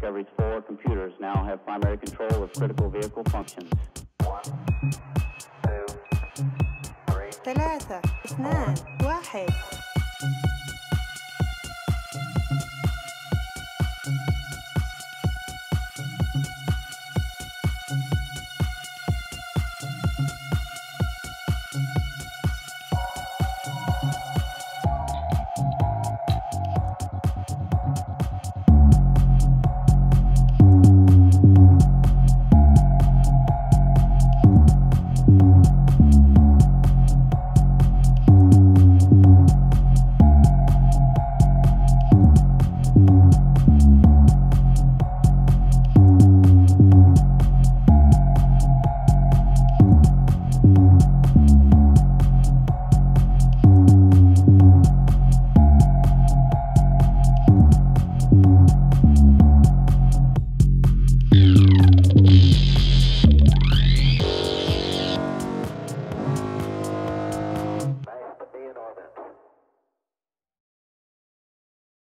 Discovery's four computers now have primary control of critical vehicle functions. ثلاثة اثنان واحد in orbit.